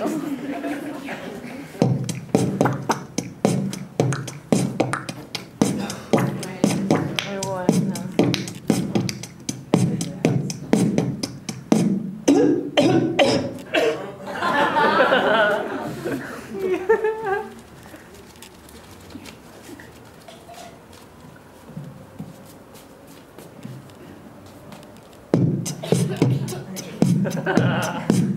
Ha ha ha.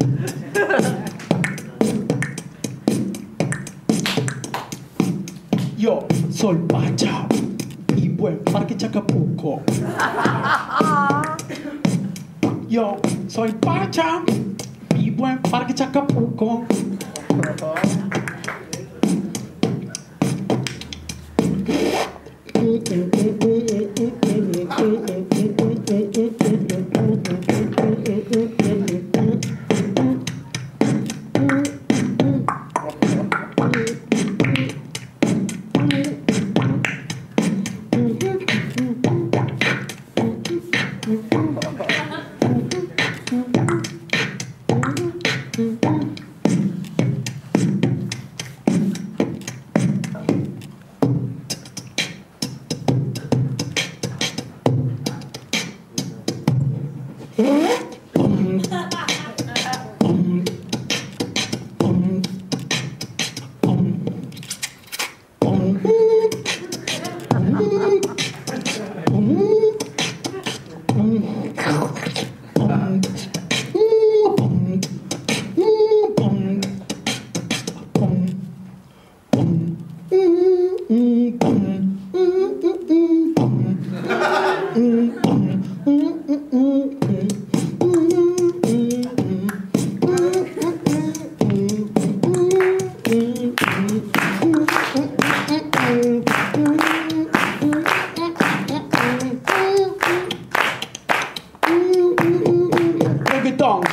Yo soy Pacha y buen parque Chacapuco. Yo soy Pacha y buen parque Chacapuco. Yeah. Reggaeton.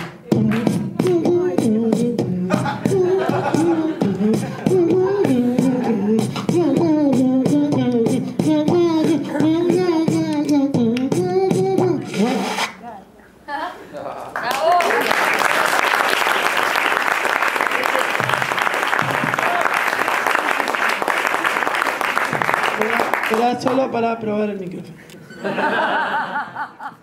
Era solo para probar el micrófono.